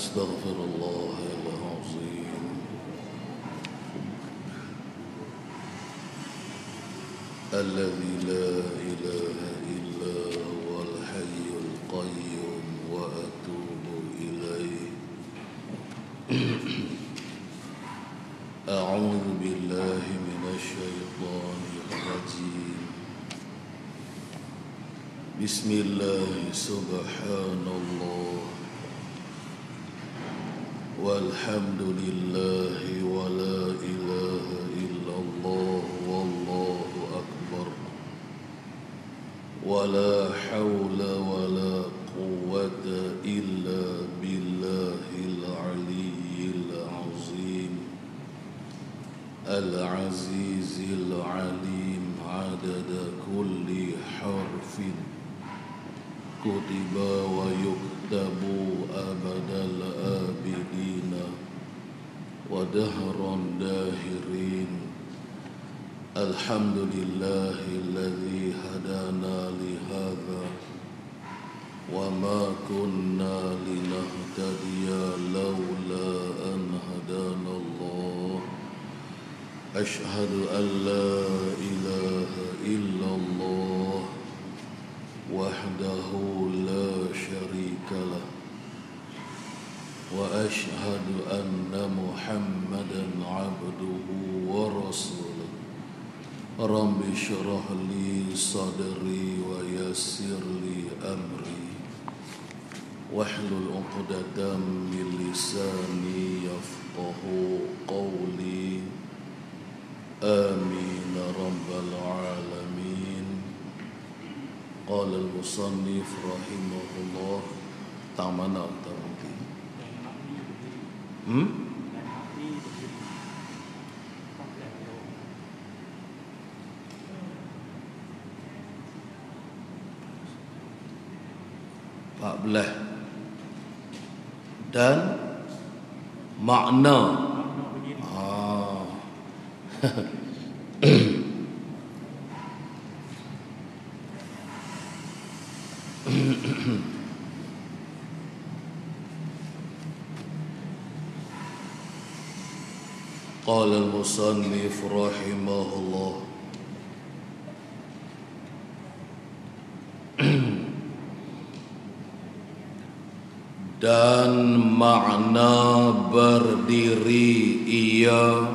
أستغفر الله العظيم. الذي لا إله إلا هو الحي القيوم وأتوب إليه. أعوذ بالله من الشيطان الرجيم. بسم الله سبحان الله. والحمد لله ولا إله إلا الله والله أكبر. ولا حول ولا قوة إلا بالله العلي العظيم. العزيز العليم عدد كل حرف. كتب ويكتب ودهر داهرين. الحمد لله الذي هدانا لهذا وما كنا لنهتدي لولا أن هدانا الله. أشهد أن لا إله إلا الله وحده لا شريك له. وأشهد أن محمدا عبده ورسوله. رب اشرح لي صدري ويسر لي أمري. واحلل عقدة من لساني يفقه قولي. آمين رب العالمين. قال المصنف رحمه الله تعمنا تمتي هم Empat belas. Dan Makna. Ah. قال المصنف رحمه الله dan makna berdiri ia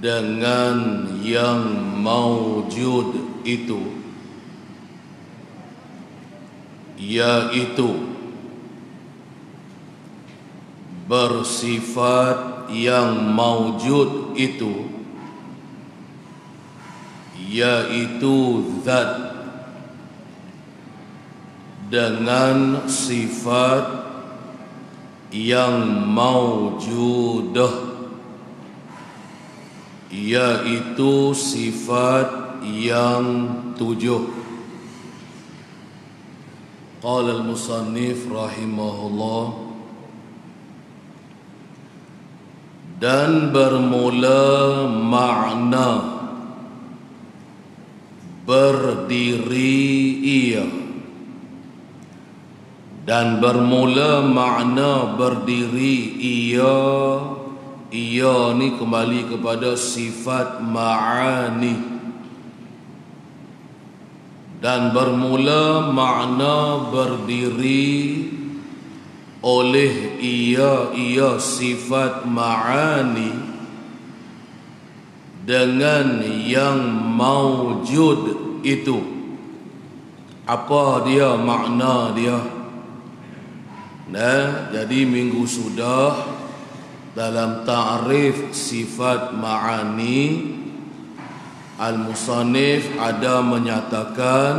dengan yang maujud itu yaitu bersifat yang maujud itu yaitu zat dengan sifat yang maujudah yaitu sifat yang tujuh. Qala al-musannif rahimahullah dan bermula makna. Berdiri ia. Dan bermula makna berdiri ia. Ia ni kembali kepada sifat ma'ani. Dan bermula makna berdiri oleh ia ia sifat ma'ani dengan yang maujud itu. Apa dia makna dia? Nah jadi minggu sudah dalam ta'rif sifat ma'ani al-musannif ada menyatakan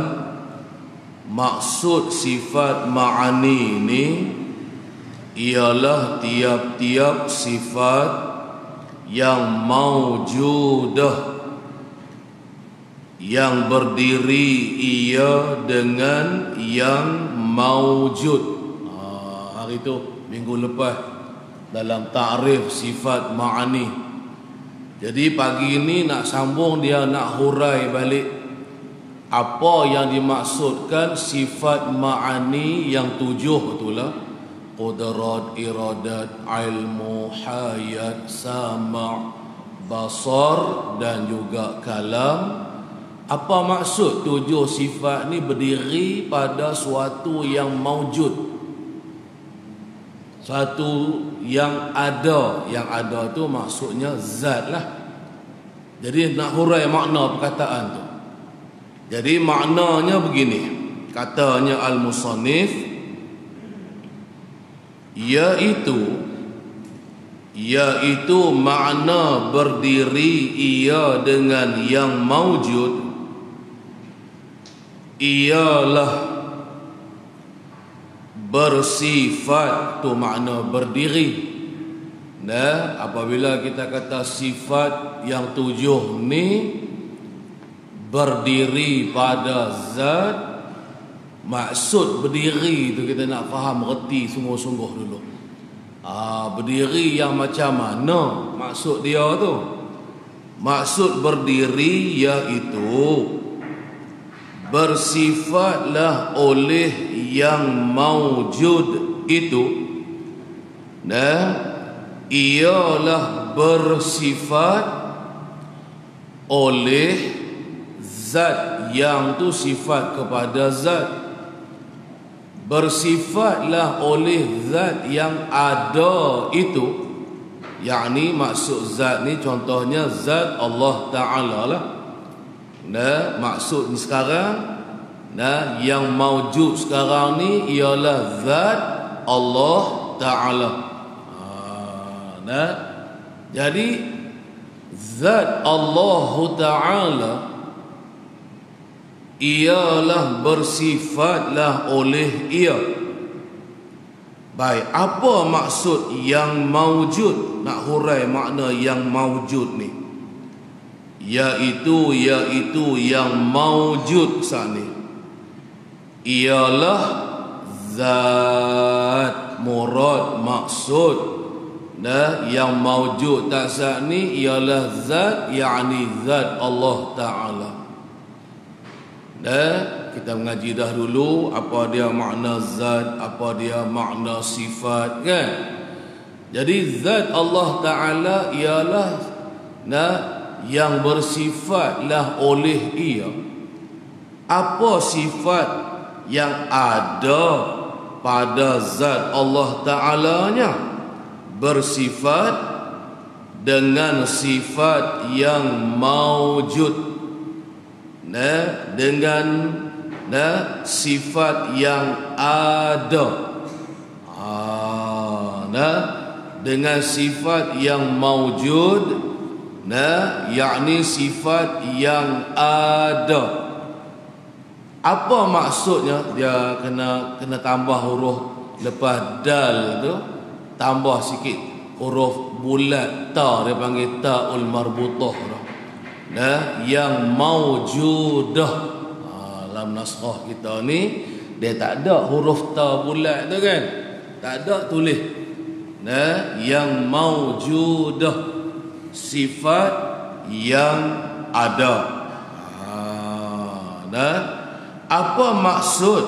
maksud sifat ma'ani ini ialah tiap-tiap sifat yang maujudah yang berdiri ia dengan yang maujud ha, hari itu minggu lepas dalam ta'rif sifat ma'ani. Jadi pagi ini nak sambung dia nak hurai balik. Apa yang dimaksudkan sifat ma'ani yang tujuh itulah qudrat iradat ilmu hayat sama' basar dan juga kalam. Apa maksud tujuh sifat ni berdiri pada suatu yang maujud satu yang ada. Yang ada tu maksudnya zat lah. Jadi nak hurai makna perkataan tu. Jadi maknanya begini. Katanya al-musannif iaitu iaitu makna berdiri ia dengan yang maujud ialah bersifat tu makna berdiri. Nah apabila kita kata sifat yang tujuh ni berdiri pada zat maksud berdiri tu kita nak faham reti sungguh-sungguh dulu. Ah berdiri yang macam mana maksud dia tu? Maksud berdiri iaitu bersifatlah oleh yang maujud itu dan ialah bersifat oleh zat yang tu sifat kepada zat bersifatlah oleh zat yang ada itu yakni maksud zat ni contohnya zat Allah Taala lah Nah, maksud ni sekarang nah yang maujud sekarang ni ialah zat Allah Taala. Ha, nah. Jadi zat Allah Taala ialah bersifatlah oleh ia. Baik, apa maksud yang maujud? Nak hurai makna yang maujud ni yaitu yaitu yang maujud saat ini ialah zat murad maksud nah yang maujud tak saat ini ialah zat yakni zat Allah taala dan kita mengaji dah dulu apa dia makna zat apa dia makna sifat kan? Jadi zat Allah taala ialah nah yang bersifatlah oleh ia. Apa sifat yang ada pada zat Allah Ta'ala-nya? Bersifat dengan sifat yang maujud nah, dengan nah, sifat yang ada. Ah, nah, dengan sifat yang maujud nah yakni sifat yang ada. Apa maksudnya dia kena kena tambah huruf lepas dal tu? Tambah sikit huruf bulat ta dia panggil taul marbutah nah yang maujudah. Ha, dalam naskah kita ni dia tak ada huruf ta bulat tu kan? Tak ada tulis. Nah yang maujudah. Sifat yang ada. Ha, dan apa maksud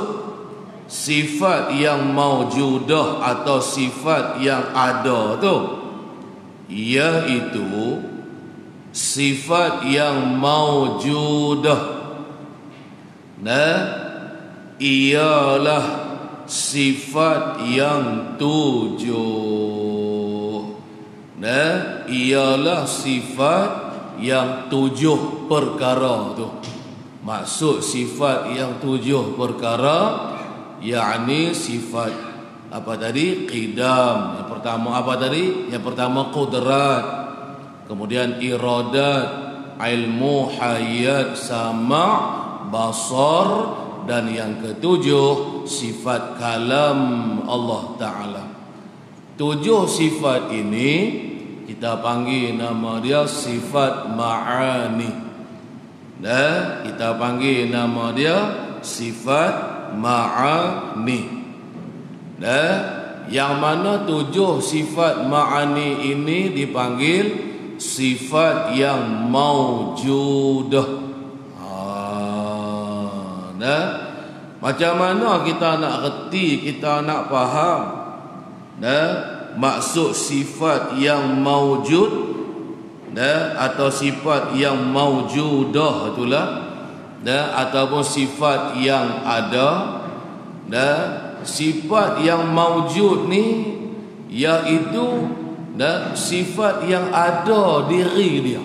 sifat yang maujudah atau sifat yang ada tu? Iaitu sifat yang maujudah. Nah, ialah sifat yang tujuh. Nah, ialah sifat yang tujuh perkara tu. Maksud sifat yang tujuh perkara yakni sifat apa tadi? Qidam. Yang pertama apa tadi? Yang pertama qudrat. Kemudian iradat, ilmu, hayat, sama, basar dan yang ketujuh sifat kalam Allah Taala. Tujuh sifat ini kita panggil nama dia sifat ma'ani dan kita panggil nama dia sifat ma'ani dan yang mana tujuh sifat ma'ani ini dipanggil sifat yang maujudah. Ha, nah. Macam mana kita nak reti kita nak faham? Nah maksud sifat yang maujud nah atau sifat yang maujudah itulah nah ataupun sifat yang ada nah sifat yang maujud ni iaitu dan sifat yang ada diri dia.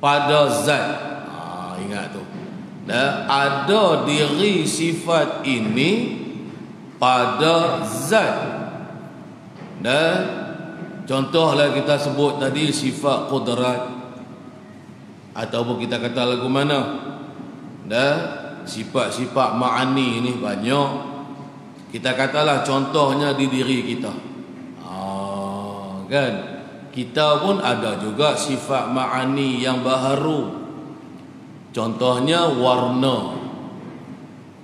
Pada zat. Ha, ingat tu. Dan ada diri sifat ini pada zat. Dan contohlah kita sebut tadi sifat kudrat. Ataupun kita kata lagu mana? Dan sifat-sifat ma'ani ni banyak. Kita katalah contohnya di diri kita kan? Kita pun ada juga sifat ma'ani yang baharu. Contohnya warna.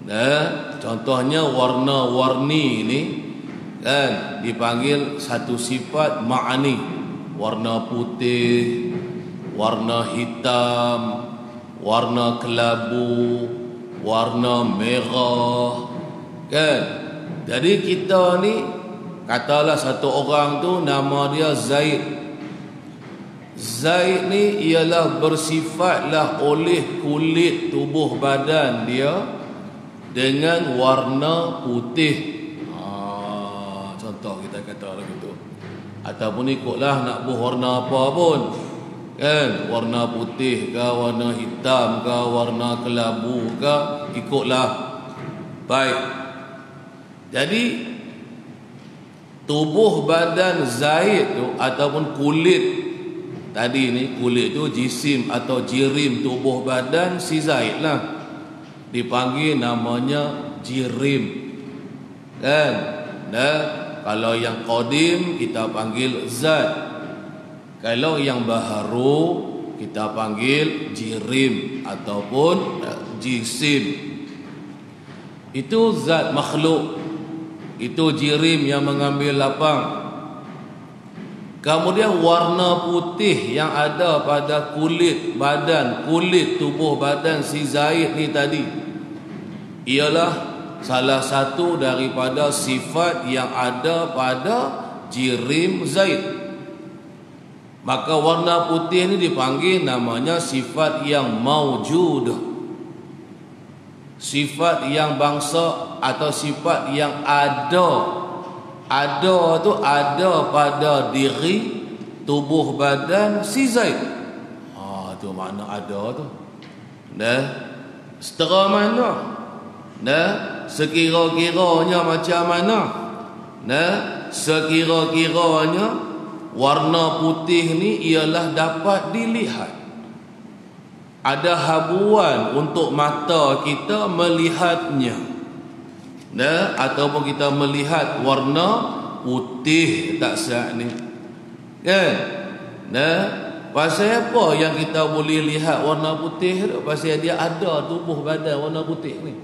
Eh, contohnya warna-warni ini kan? Dipanggil satu sifat ma'ani. Warna putih warna hitam warna kelabu warna merah kan? Jadi kita ni Katalah satu orang tu nama dia Zaid. Zaid ni ialah bersifatlah oleh kulit tubuh badan dia dengan warna putih. Ha, contoh kita kata lagu tu. Ataupun ikutlah nak berwarna apa pun. Kan? Warna putih ke, warna hitam ke, warna kelabu ke, ikutlah. Baik. Jadi tubuh badan Zaid tu ataupun kulit. Tadi ni kulit tu jisim atau jirim tubuh badan si Zaid lah. Dipanggil namanya jirim. Kan? Dan kalau yang qadim kita panggil zat. Kalau yang baharu kita panggil jirim ataupun jisim. Itu zat makhluk itu jirim yang mengambil lapang. Kemudian warna putih yang ada pada kulit badan Kulit tubuh badan si Zaid ni tadi. Ialah salah satu daripada sifat yang ada pada jirim Zaid. Maka warna putih ni dipanggil namanya sifat yang maujudah sifat yang bangsa atau sifat yang ada. Ada tu ada pada diri tubuh badan si Zaid. Ha tu mana ada tu. Dah setera mana? Dah sekira-kiranya macam mana? Dah sekira-kiranya warna putih ni ialah dapat dilihat ada habuan untuk mata kita melihatnya. Nah ataupun kita melihat warna putih tak sah ni. Kan? Nah pasal apa yang kita boleh lihat warna putih tu? Pasal dia ada tubuh badan warna putih ni.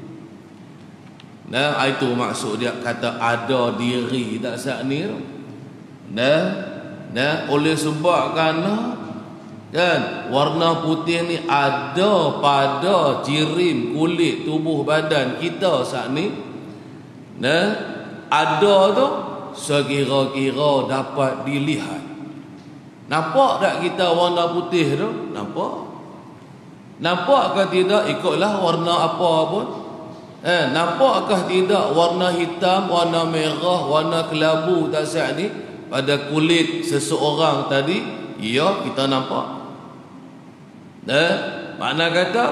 Nah itu maksud dia kata ada diri tak sah ni nah nah oleh sebab kerana kan? Warna putih ni ada pada jirim kulit tubuh badan kita saat ni. Nah ada tu sekira-kira dapat dilihat. Nampak tak kita warna putih tu? Nampak. Nampak ke tidak ikutlah warna apa pun? Eh nampakkah tidak warna hitam warna merah warna kelabu tak siap ni? Pada kulit seseorang tadi ya kita nampak Dah, mana kata?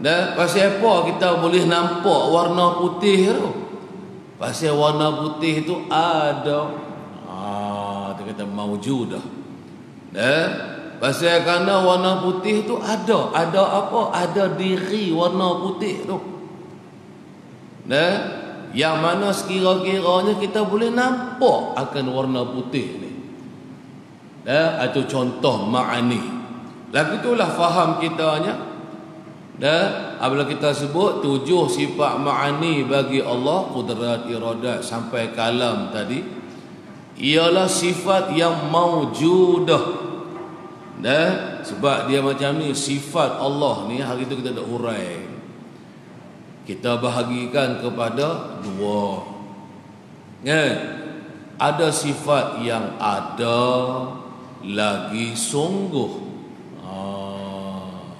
Dah, pasal apa kita boleh nampak warna putih tu? Pasal warna putih tu ada. Ah, dia kata maujudah. Dah, pasal kerana warna putih tu ada. Ada apa? Ada diri warna putih tu. Dah, yang mana sekira-kiranya kita boleh nampak akan warna putih ni. Dah, itu contoh ma'ani. Lagu itulah faham kitanya. Dan apabila kita sebut tujuh sifat ma'ani bagi Allah, kudrat, iradat sampai kalam tadi. ialah sifat yang maujudah dan sebab dia macam ni sifat Allah ni hari tu kita dah hurai kita bahagikan kepada dua kan ada sifat yang ada lagi sungguh. Ah.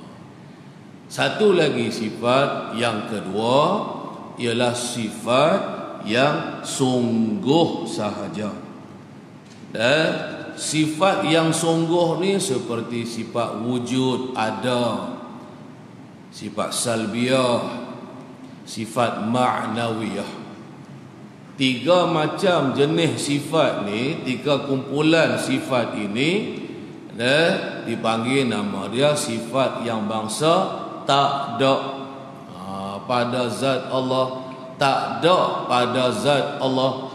satu lagi sifat yang kedua ialah sifat yang sungguh sahaja. Dan sifat yang sungguh ni seperti sifat wujud ada sifat salbiah sifat ma'nawiyah tiga macam jenis sifat ni tiga kumpulan sifat ini eh, dipanggil nama dia sifat yang bangsa tak ada ha, pada zat Allah tak ada pada zat Allah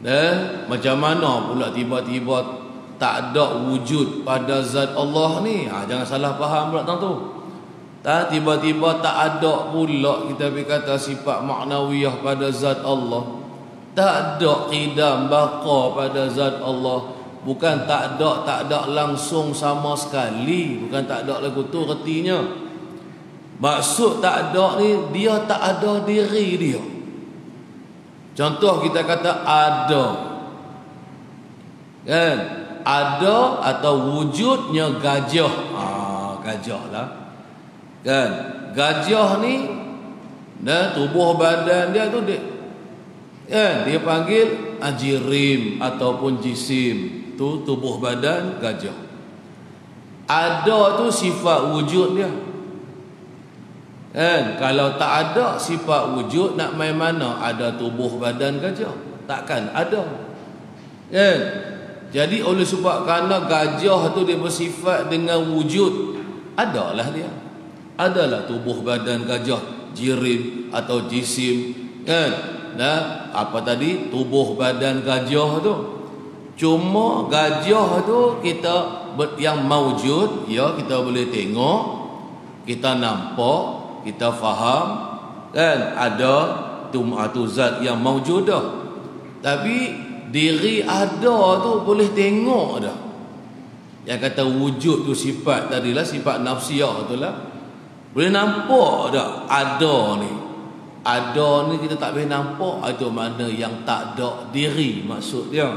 dan macam mana pula tiba-tiba tak ada wujud pada zat Allah ni? Ha, jangan salah faham pula tuan tu. Tak tiba-tiba tak ada pula kita berkata sifat maknawiyah pada zat Allah. Tak ada qidam baqa pada zat Allah. Bukan tak ada, tak ada langsung sama sekali. Bukan tak ada lagu tu retinya. Maksud tak ada ni, dia tak ada diri dia. Contoh kita kata ada. Kan? Ada atau wujudnya gajah. Ah, gajah lah. Kan? Gajah ni dan tubuh badan dia tu dia kan dia panggil ajirim ataupun jisim tu tubuh badan gajah ada tu sifat wujud dia Kan? Kalau tak ada sifat wujud nak main mana ada tubuh badan gajah? Takkan ada. Kan? Jadi oleh sebab kerana gajah tu dia bersifat dengan wujud, adalah dia. Adalah tubuh badan gajah, jirim atau jisim, kan? Nah, apa tadi? Tubuh badan gajah tu. Cuma gajah tu kita yang maujud, ya kita boleh tengok, kita nampak, kita faham kan ada tumatu zat yang maujudah tapi diri ada tu boleh tengok dah yang kata wujud tu sifat tadilah sifat nafsiyah tu lah boleh nampak dah ada ni ada ni kita tak boleh nampak itu mana yang tak ada diri maksud dia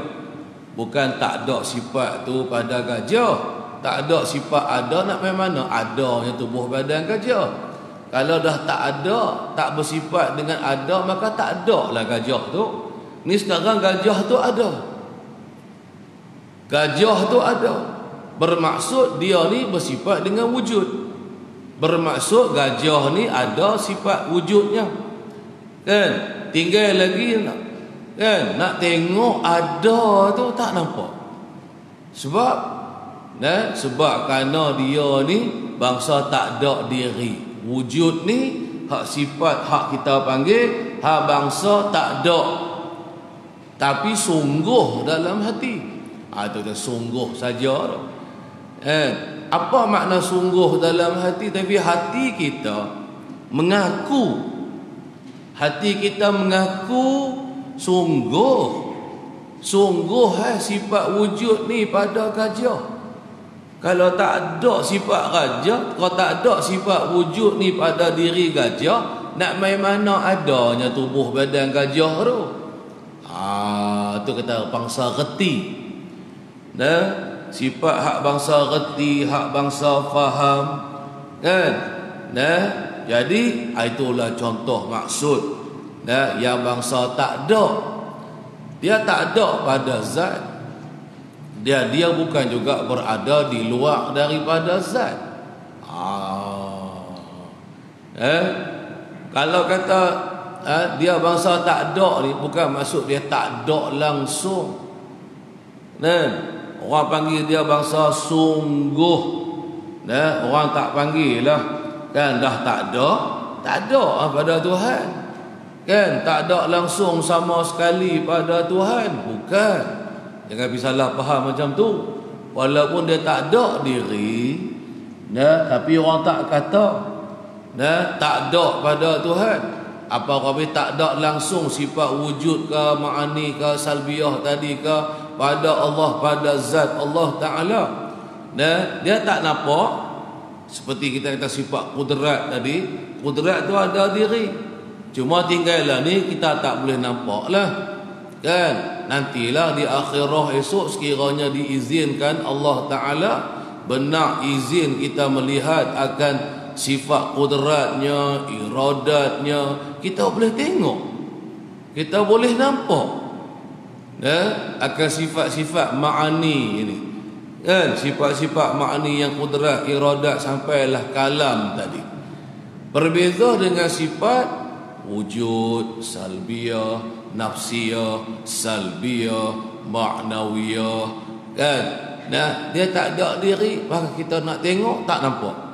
bukan tak ada sifat tu pada gajah tak ada sifat ada nak main mana adanya tubuh badan gajah kalau dah tak ada, tak bersifat dengan ada, maka tak ada lah gajah tu. Ni sekarang gajah tu ada. Gajah tu ada. Bermaksud dia ni bersifat dengan wujud. Bermaksud gajah ni ada sifat wujudnya. Kan? Tinggal lagi nak kan nak tengok ada tu tak nampak. Sebab nah, sebab kerana dia ni bangsa tak ada diri wujud ni hak sifat hak kita panggil hak bangsa tak ada tapi sungguh dalam hati ha, itu dah sungguh saja eh, apa makna sungguh dalam hati? Tapi hati kita mengaku. Hati kita mengaku sungguh. Sungguh eh, sifat wujud ni pada gajah kalau tak ada sifat gajah, kalau tak ada sifat wujud ni pada diri gajah, nak main mana adanya tubuh badan gajah tu? Ah, tu kata bangsa reti. Nah, sifat hak bangsa reti, hak bangsa faham. Kan? Nah, jadi itulah contoh maksud. Nah, yang bangsa tak ada. Dia tak ada pada zat dia dia bukan juga berada di luar daripada zat. Ah. Eh? Kalau kata eh, dia bangsa tak ada ni bukan maksud dia tak ada langsung. Nah, orang panggil dia bangsa sungguh. Nah, orang tak panggil lah. Kan dah tak ada, tak ada pada Tuhan. Kan tak ada langsung sama sekali pada Tuhan, bukan. Jangan pergi salah faham macam tu. Walaupun dia tak ada diri, nah, tapi orang tak kata nah, tak ada pada Tuhan. apa kami tak ada langsung sifat wujud ke ma'ani ke salbiah tadi ke pada Allah pada zat Allah Taala. Dan dia tak nampak seperti kita kata sifat kudrat tadi. Kudrat tu ada diri. Cuma tinggallah ni kita tak boleh nampak lah kan? Nantilah di akhirah esok sekiranya diizinkan Allah Taala benar izin kita melihat akan sifat kudratnya, iradatnya kita boleh tengok. Kita boleh nampak. Ya, akan sifat-sifat ma'ani ini. Kan sifat-sifat ma'ani yang kudrat, iradat sampailah kalam tadi. Berbeza dengan sifat wujud, salbiyah, nafsiyah, salbiyah, ma'nawiyah. Kan? Nah, dia tak ada diri, maka kita nak tengok tak nampak.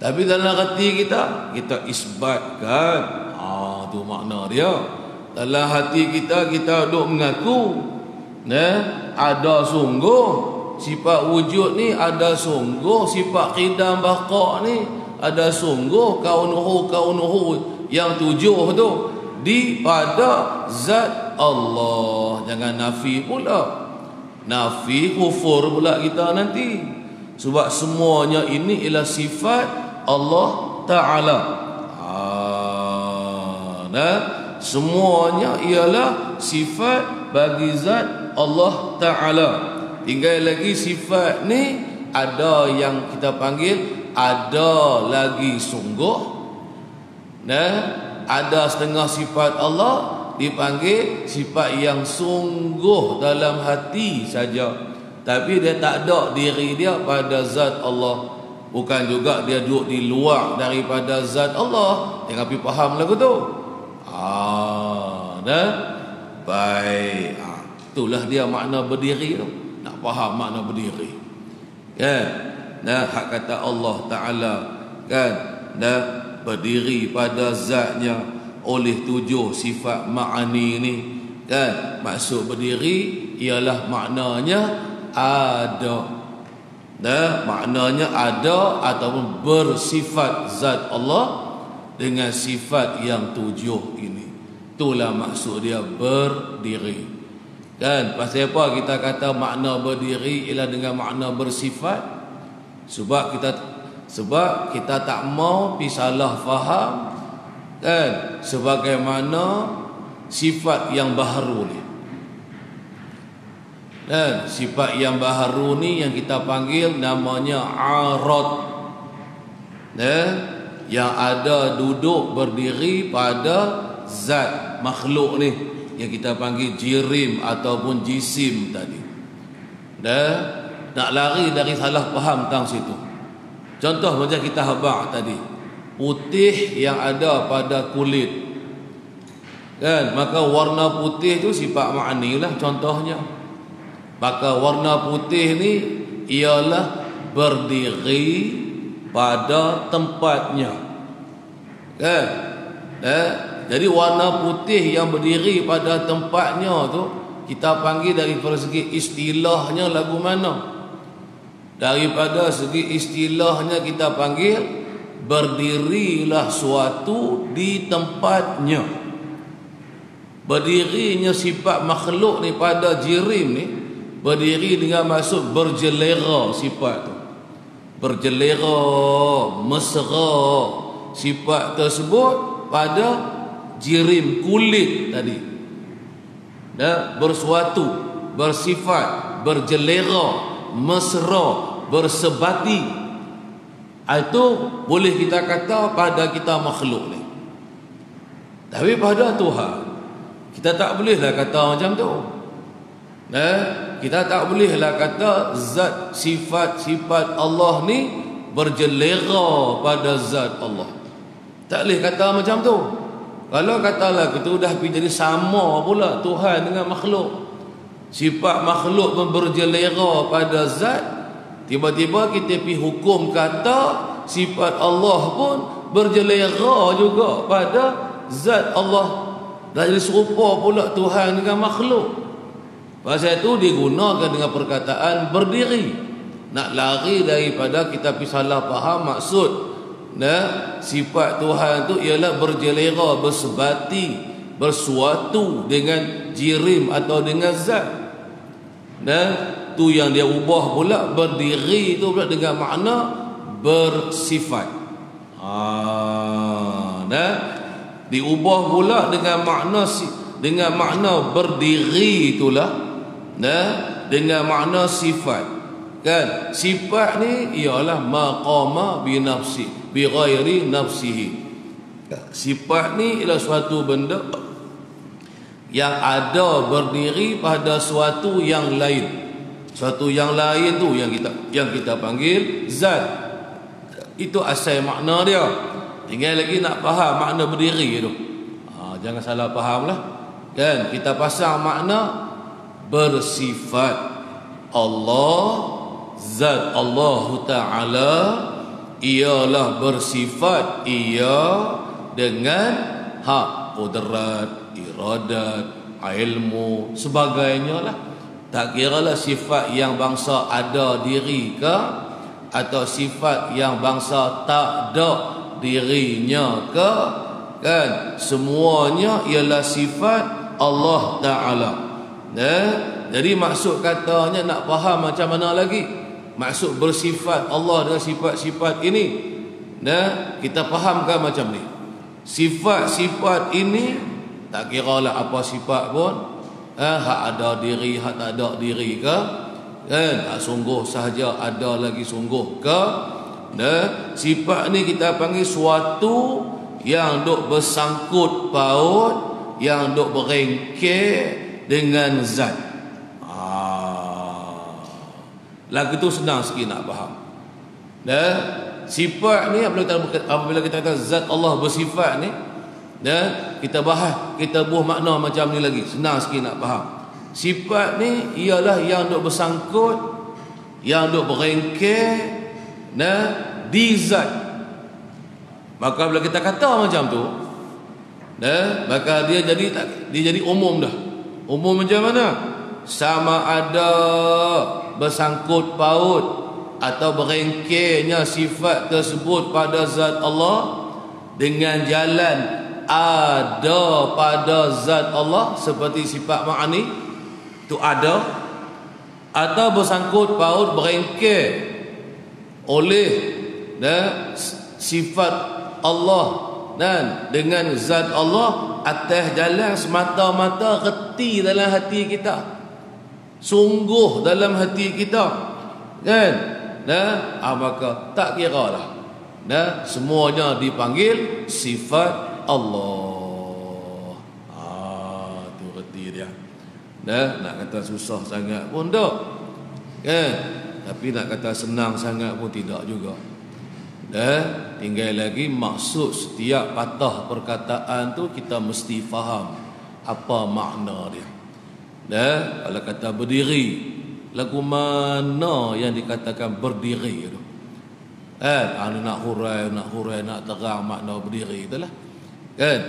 Tapi dalam hati kita kita isbatkan ah tu makna dia. Dalam hati kita kita duk mengaku nah ada sungguh sifat wujud ni ada sungguh sifat qidam baqa ni ada sungguh kaunuhu kaunuhu yang tujuh tu di pada zat Allah. Jangan nafi pula. Nafi kufur pula kita nanti. Sebab semuanya ini ialah sifat Allah Ta'ala. Nah, Semuanya ialah sifat bagi zat Allah Ta'ala Tinggal lagi sifat ni Ada yang kita panggil Ada lagi sungguh nah, Ada setengah sifat Allah Dipanggil sifat yang sungguh dalam hati saja Tapi dia tak ada diri dia pada zat Allah Bukan juga dia duduk di luar daripada zat Allah. Yang api faham lagu tu. Ah, dah. Baik. Ah, itulah dia makna berdiri tu. Nak faham makna berdiri. Kan? Nah, hak kata Allah Taala kan? Dah berdiri pada zatnya oleh tujuh sifat ma'ani ni kan maksud berdiri ialah maknanya ada dan maknanya ada ataupun bersifat zat Allah dengan sifat yang tujuh ini. Itulah maksud dia berdiri. Kan? Pasal apa kita kata makna berdiri ialah dengan makna bersifat? Sebab kita sebab kita tak mau pisalah faham kan sebagaimana sifat yang baharu ni dan sifat yang baharu ni yang kita panggil namanya arad. Dan yang ada duduk berdiri pada zat makhluk ni yang kita panggil jirim ataupun jisim tadi. Dan nak lari dari salah faham tentang situ. Contoh macam kita habaq tadi. Putih yang ada pada kulit. Kan? Maka warna putih tu sifat ma'ani lah contohnya. Maka warna putih ni ialah berdiri pada tempatnya. Kan? Eh? Jadi warna putih yang berdiri pada tempatnya tu kita panggil dari segi istilahnya lagu mana? Daripada segi istilahnya kita panggil berdirilah suatu di tempatnya. Berdirinya sifat makhluk ni pada jirim ni berdiri dengan maksud berjelera sifat tu berjelera mesra sifat tersebut pada jirim kulit tadi. Dan bersuatu bersifat berjelera mesra bersebati. Itu boleh kita kata pada kita makhluk ni. Tapi pada Tuhan kita tak bolehlah kata macam tu. Eh, kita tak bolehlah kata zat sifat-sifat Allah ni berjelera pada zat Allah. Tak boleh kata macam tu. Kalau katalah kita dah pergi jadi sama pula Tuhan dengan makhluk. Sifat makhluk pun berjelera pada zat. Tiba-tiba kita pergi hukum kata sifat Allah pun berjelera juga pada zat Allah. Dah jadi serupa pula Tuhan dengan makhluk. Pasal itu digunakan dengan perkataan berdiri. Nak lari daripada kita pergi salah faham maksud. Nah sifat Tuhan tu ialah berjelera bersebati bersuatu dengan jirim atau dengan zat. Nah tu yang dia ubah pula berdiri tu pula dengan makna bersifat. Ha nah diubah pula dengan makna dengan makna berdiri itulah nah dengan makna sifat. Kan? Sifat ni ialah maqama bi nafsi bi ghairi nafsihi. Sifat ni ialah suatu benda yang ada berdiri pada suatu yang lain. Suatu yang lain tu yang kita yang kita panggil zat. Itu asal makna dia. Tinggal lagi nak faham makna berdiri tu. Ha, jangan salah faham lah kan? Kita pasang makna bersifat Allah zat Allah Ta'ala ialah bersifat ia dengan hak kudrat, iradat, ilmu sebagainya lah. Tak kira lah sifat yang bangsa ada diri ke atau sifat yang bangsa tak ada dirinya ke kan? Semuanya ialah sifat Allah Ta'ala eh? jadi maksud katanya nak faham macam mana lagi? Maksud bersifat Allah dengan sifat-sifat ini. Nah kita fahamkan macam ni. Sifat-sifat ini tak kira lah apa sifat pun. Eh, hak ada diri hak tak ada diri ke? Kan tak sungguh sahaja ada lagi sungguh ke? Nah sifat ni kita panggil suatu yang duk bersangkut paut yang duk berengkek dengan zat Lagu tu senang sikit nak faham. Dan sifat ni apabila kita, apabila kita kata zat Allah bersifat ni dan kita bahas kita buah makna macam ni lagi senang sikit nak faham. Sifat ni ialah yang duk bersangkut yang duk berengkek dan di zat. Maka bila kita kata macam tu dan maka dia jadi dia jadi umum dah. Umum macam mana? Sama ada bersangkut paut atau berengkehnya sifat tersebut pada zat Allah dengan jalan ada pada zat Allah seperti sifat ma'ani itu ada atau bersangkut paut berengkeh oleh dan sifat Allah dan dengan zat Allah atas jalan semata-mata reti dalam hati kita. Sungguh dalam hati kita. Kan? Nah ah, maka tak kira lah. Nah semuanya dipanggil sifat Allah. Ah tu reti dia. Nah nak kata susah sangat pun tak. Kan? Tapi nak kata senang sangat pun tidak juga dan tinggal lagi maksud setiap patah perkataan tu kita mesti faham apa makna dia. Dan kalau kata berdiri lagu mana yang dikatakan berdiri kan eh, nak hurai nak hurai nak terang makna berdiri itulah kan?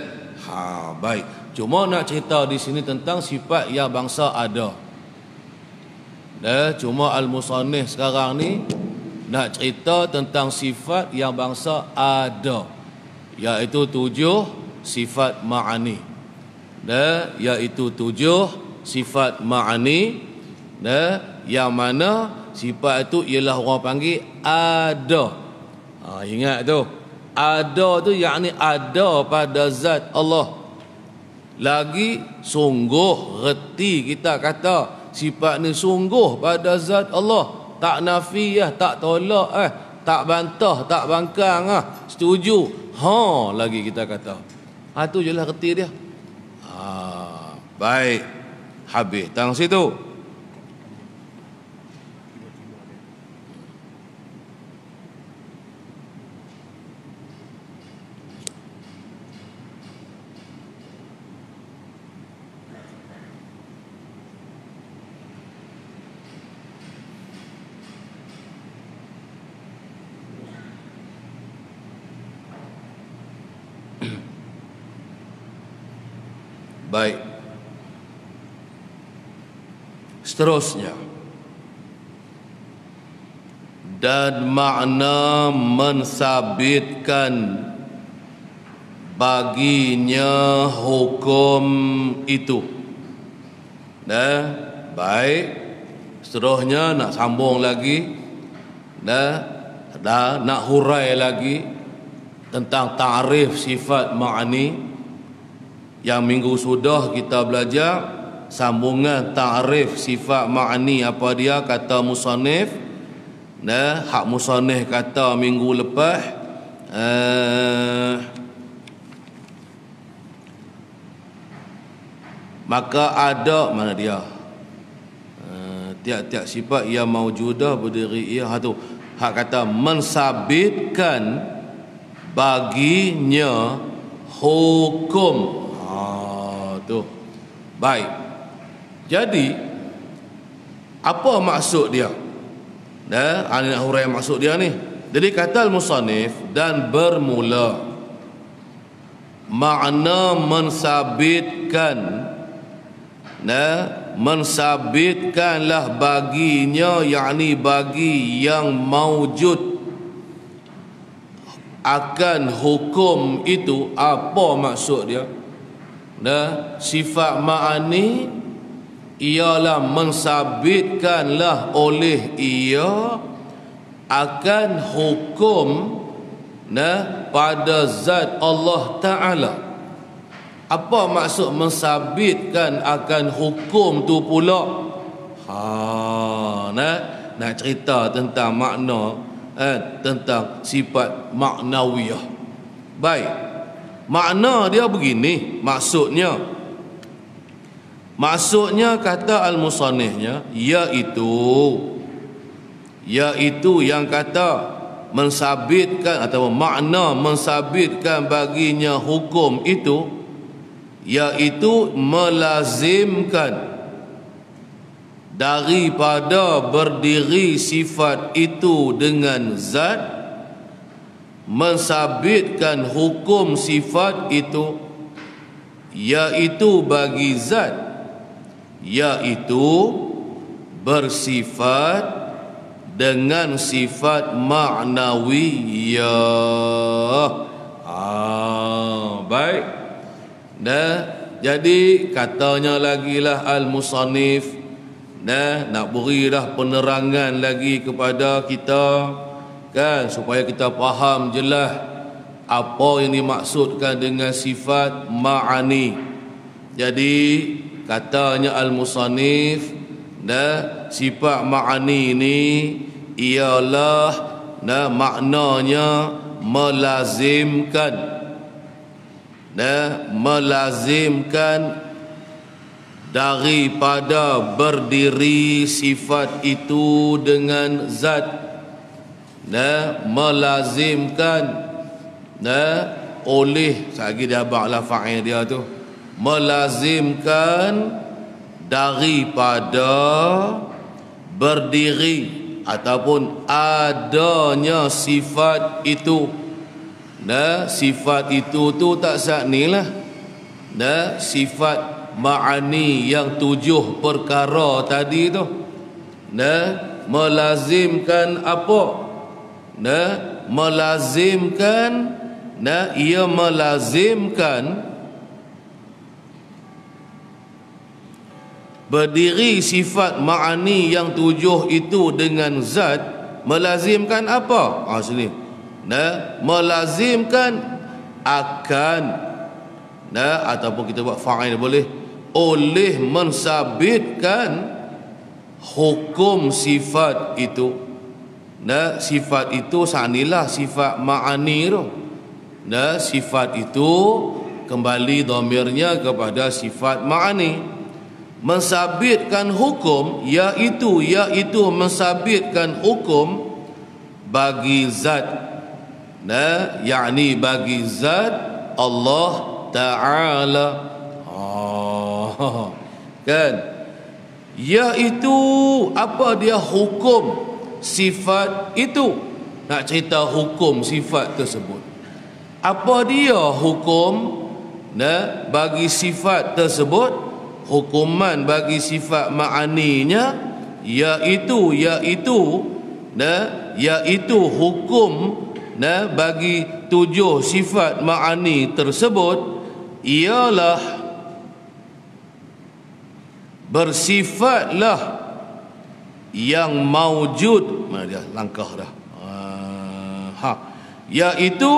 Ha baik. Cuma nak cerita di sini tentang sifat yang bangsa ada. Dan cuma al-musannif sekarang ni nak cerita tentang sifat yang bangsa ada iaitu tujuh sifat ma'ani. Dan iaitu tujuh sifat ma'ani. Ya, yang mana sifat itu ialah orang panggil ada. Ha, ingat tu. Ada tu yakni ada pada zat Allah. Lagi sungguh reti kita kata sifat ni sungguh pada zat Allah tak nafi ya, tak tolak eh tak bantah tak bangkang ah. Setuju? Ha lagi kita kata. Ha tu jelah reti dia. Ha baik. Habis. Tang situ Baik seterusnya dan makna mensabitkan baginya hukum itu. Dah, baik. Seterusnya nak sambung lagi. Dah, dah nak hurai lagi tentang tarif sifat ma'ani yang minggu sudah kita belajar sambungan tarif sifat ma'ani apa dia kata musannif. Nah hak musannif kata minggu lepas uh, maka ada mana dia? Uh, tiap-tiap sifat yang maujudah berdiri ia. Tu hak kata mensabitkan baginya hukum. Ha tu. Baik jadi apa maksud dia? Dah ha, nak hurai maksud dia ni. Jadi kata al-musannif dan bermula. Makna mensabitkan. Nah mensabitkanlah baginya yakni bagi yang maujud. Akan hukum itu apa maksud dia? Nah sifat ma'ani ialah mensabitkanlah oleh ia akan hukum nah pada zat Allah taala apa maksud mensabitkan akan hukum tu pula ha nah nak cerita tentang makna eh, tentang sifat maknawiyah. Baik. Makna dia begini, maksudnya maksudnya kata al-musannifnya iaitu iaitu yang kata mensabitkan atau makna mensabitkan baginya hukum itu iaitu melazimkan daripada berdiri sifat itu dengan zat mensabitkan hukum sifat itu iaitu bagi zat iaitu bersifat dengan sifat ma'nawiyah ah baik. Dah jadi katanya lagi lah al-musannif nah nak beri dah penerangan lagi kepada kita kan? Supaya kita faham jelas apa yang dimaksudkan dengan sifat ma'ani. Jadi katanya al-musannif nah sifat ma'ani ini ialah nah maknanya melazimkan. Nah melazimkan daripada berdiri sifat itu dengan zat. Nah melazimkan nah oleh lagi dia baklah fa'il dia tu melazimkan daripada berdiri ataupun adanya sifat itu. Nah sifat itu tu tak saknilah nah sifat ma'ani yang tujuh perkara tadi tu. Nah melazimkan apa? Nah melazimkan nah ia melazimkan berdiri sifat ma'ani yang tujuh itu dengan zat melazimkan apa? Ah sini. Nah melazimkan akan. Nah ataupun kita buat fa'il boleh. Oleh mensabitkan hukum sifat itu. Nah sifat itu sanilah sifat ma'ani tu. Nah sifat itu kembali domirnya kepada sifat ma'ani mensabitkan hukum iaitu iaitu mensabitkan hukum bagi zat. Nah yakni bagi zat Allah taala. Kan? Iaitu apa dia hukum sifat itu? Nak cerita hukum sifat tersebut. Apa dia hukum nah bagi sifat tersebut hukuman bagi sifat ma'aninya iaitu iaitu nah iaitu hukum nah bagi tujuh sifat ma'ani tersebut ialah bersifatlah yang maujud. Dia langkah dah. Uh, ha. Iaitu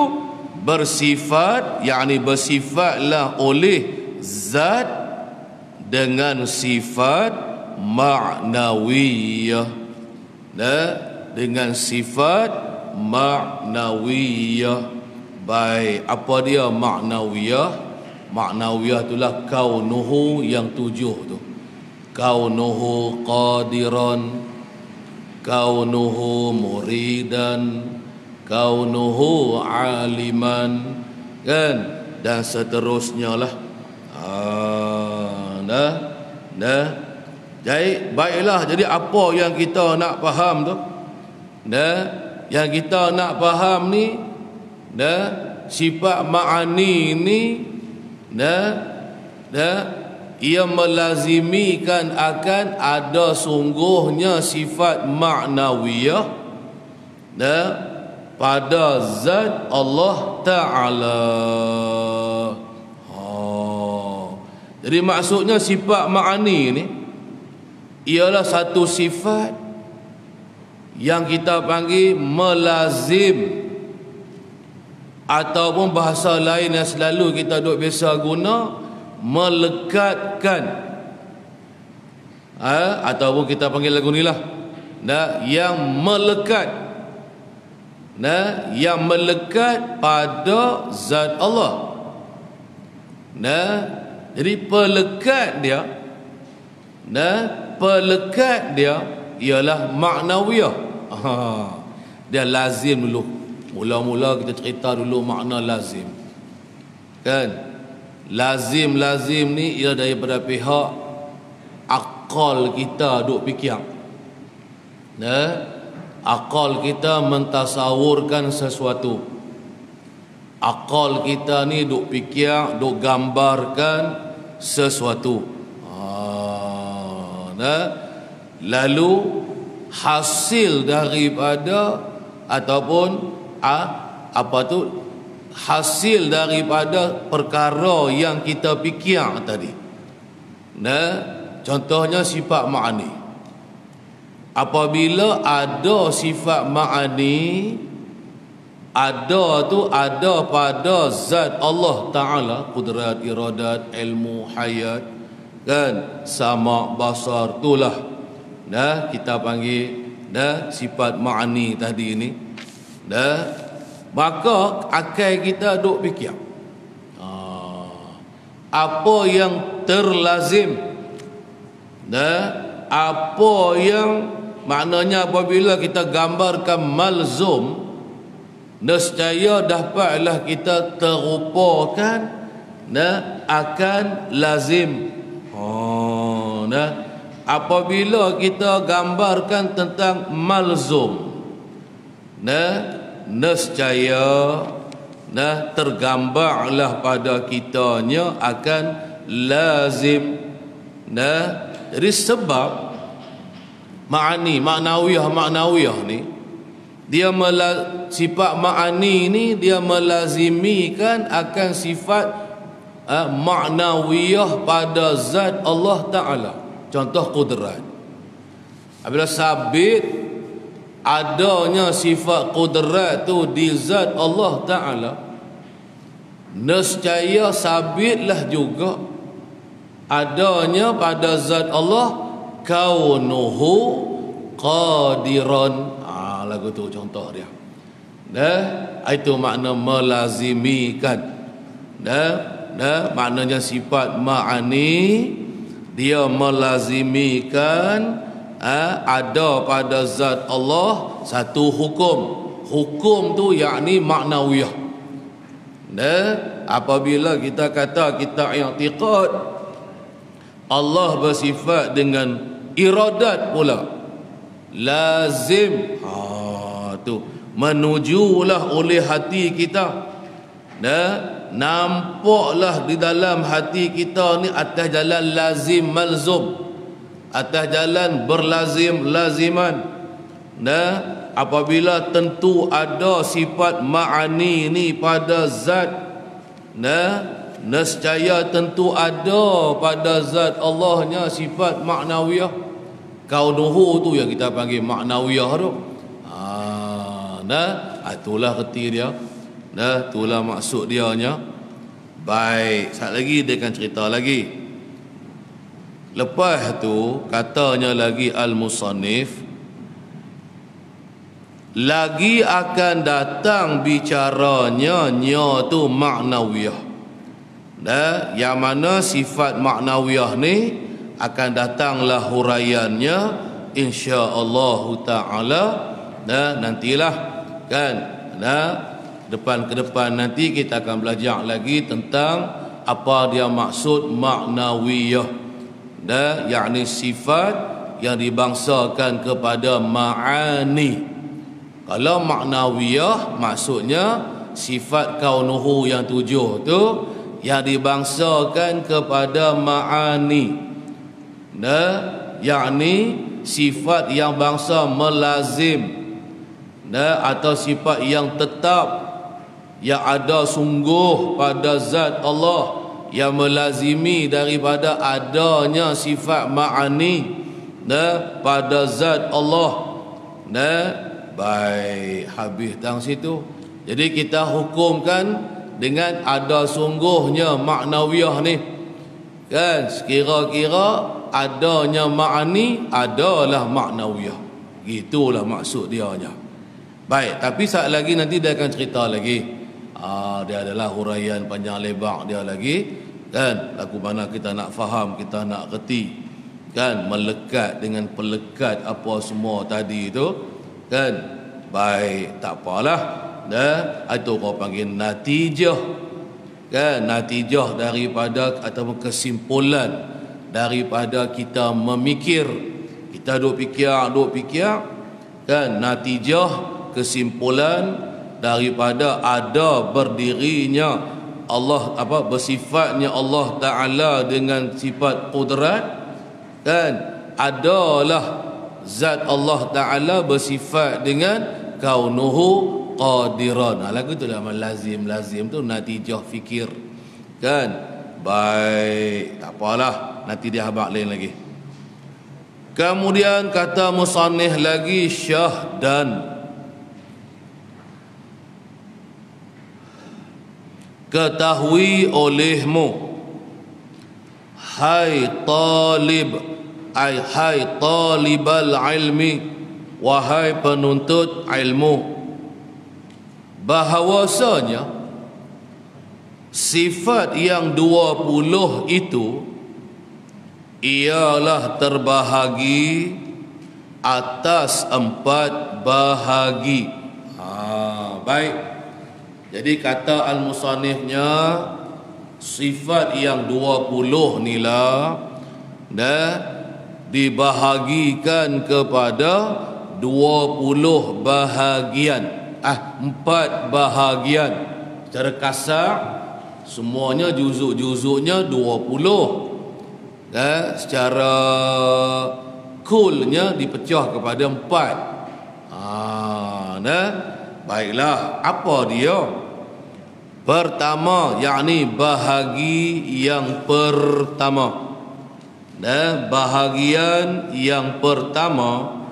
bersifat yakni bersifatlah oleh zat dengan sifat ma'nawiyah nah dengan sifat ma'nawiyah baik apa dia ma'nawiyah ma'nawiyah itulah kaunuhu yang tujuh tu. Kaunuhu qadiran kaunuhu muridan kaunuhu aliman kan? Dan seterusnya lah. Ah, dah dah jadi baiklah. Jadi apa yang kita nak faham tu? Dah yang kita nak faham ni dah sifat ma'ani ni dah dah ia melazimikan akan ada sungguhnya sifat ma'nawiyah dah pada zat Allah Ta'ala. Jadi maksudnya sifat ma'ani ni ialah satu sifat yang kita panggil melazim ataupun bahasa lain yang selalu kita duk biasa guna melekatkan. Ha? ataupun kita panggil lagu ni lah. Nah, yang melekat. Nah, yang melekat pada zat Allah. Nah, jadi pelekat dia nah, pelekat dia ialah maknawiyah. Ha. dia lazim dulu. Mula-mula kita cerita dulu makna lazim. Kan? Lazim lazim ni ia daripada pihak akal kita duk fikir. Ya akal kita mentasawurkan sesuatu. Akal kita ni duk fikir duk gambarkan sesuatu. Ha nah. Lalu hasil daripada ataupun a, apa tu? Hasil daripada perkara yang kita fikir tadi. Nah contohnya sifat ma'ani. Apabila ada sifat ma'ani ada tu ada pada zat Allah Ta'ala. Kudrat, iradat, ilmu, hayat. Kan? Sama basar itulah. Dah kita panggil dah sifat ma'ani tadi ini dah. Maka akal kita duk fikir. Ah, apa yang terlazim? Dah. Apa yang maknanya apabila kita gambarkan malzum nescaya dapatlah kita terupakan nah akan lazim. Oh nah apabila kita gambarkan tentang malzum nah nescaya nah tergambarlah pada kitanya akan lazim nah jadi sebab ma'ani maknawiyah maknawiyah ni dia sifat ma'ani ni dia melazimikan akan sifat uh, maknawiyah pada zat Allah Ta'ala. Contoh kudrat. Apabila sabit adanya sifat kudrat tu di zat Allah Ta'ala nescaya sabitlah juga adanya pada zat Allah kaunuhu qadiran lagu tu contoh dia. Dah itu makna melazimikan. Dah dah maknanya sifat ma'ani dia melazimikan eh, ada pada zat Allah satu hukum. Hukum tu yakni maknawiyah. Dan apabila kita kata kita i'tiqad Allah bersifat dengan iradat pula. Lazim. Ha tu menujulah oleh hati kita. Dan nampaklah di dalam hati kita ni atas jalan lazim malzum. Atas jalan berlazim laziman. Nah apabila tentu ada sifat ma'ani ni pada zat nah nescaya tentu ada pada zat Allahnya sifat maknawiyah. Kaunuhu tu yang kita panggil maknawiyah tu nah itulah reti dia. Nah itulah maksud dia nya baik sat lagi dia akan cerita lagi. Lepas tu katanya lagi al-musannif lagi akan datang bicaranya nya tu maknawiyah. Nah, yang mana sifat maknawiyah ni akan datanglah huraiannya insya-Allah taala. Nah nantilah kan? Nah depan ke depan nanti kita akan belajar lagi tentang apa dia maksud maknawiyah. Dan yakni sifat yang dibangsakan kepada ma'ani. Kalau maknawiyah maksudnya sifat kaunuhu yang tujuh tu yang dibangsakan kepada ma'ani. Nah yakni sifat yang bangsa melazim nah atau sifat yang tetap yang ada sungguh pada zat Allah yang melazimi daripada adanya sifat ma'ani. Nah pada zat Allah. Nah baik. Habis tang situ. Jadi kita hukumkan dengan ada sungguhnya maknawiyah ni. Kan? Sekira-kira adanya makni adalah maknawiyah. Gitulah maksud dia nya baik tapi saat lagi nanti dia akan cerita lagi. Ah dia adalah huraian panjang lebar dia lagi kan? Lagu mana kita nak faham kita nak reti kan? Melekat dengan pelekat apa semua tadi itu kan? Baik tak apalah. Dah atau kau panggil natijah kan? Natijah daripada atau kesimpulan daripada kita memikir. Kita duk fikir duk fikir kan? Natijah kesimpulan daripada ada berdirinya Allah apa bersifatnya Allah taala dengan sifat kudrat kan adalah zat Allah taala bersifat dengan kaunuhu qadiran. Ha, lagu tu lah lazim lazim tu natijah fikir. Kan? Baik tak apalah nanti dia habaq lain lagi. Kemudian kata musannih lagi syah ketahui olehmu hai talib ai hai talibal ilmi wahai penuntut ilmu bahawasanya sifat yang dua puluh itu ialah terbahagi atas empat bahagi. Ha, baik. Jadi kata al-musannifnya sifat yang dua puluh nila dan dibahagikan kepada dua puluh bahagian. Ah empat bahagian. Secara kasar semuanya juzuk-juzuknya 20 eh, secara coolnya dipecah kepada empat. Ah nah baiklah apa dia pertama yakni bahagi yang pertama. Dan bahagian yang pertama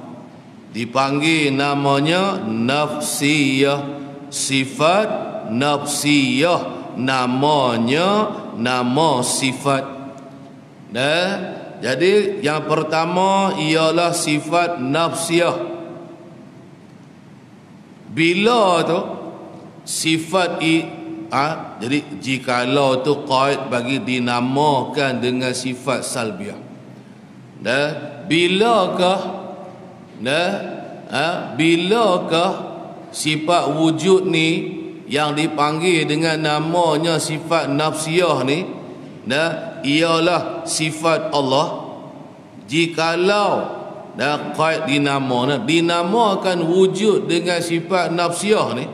dipanggil namanya nafsiyah. Sifat nafsiyah namanya nama sifat. Nah jadi yang pertama ialah sifat nafsiyah. Bila tu sifat i ha? jadi jikalau tu qaid bagi dinamakan dengan sifat salbiah nah bilakah Nah, ha? bilakah sifat wujud ni yang dipanggil dengan namanya sifat nafsiyah ni nah ialah sifat Allah jikalau dah qaid dinama nah, dinamakan wujud dengan sifat nafsiyah ni